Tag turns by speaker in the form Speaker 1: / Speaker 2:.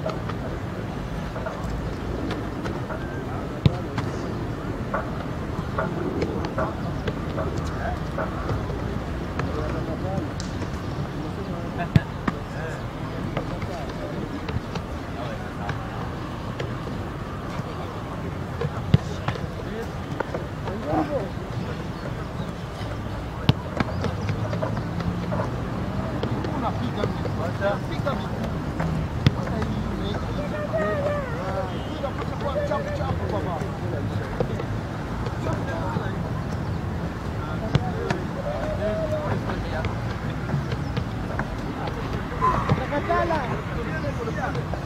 Speaker 1: Pick up, me.
Speaker 2: pick up. me. Hala. Vâng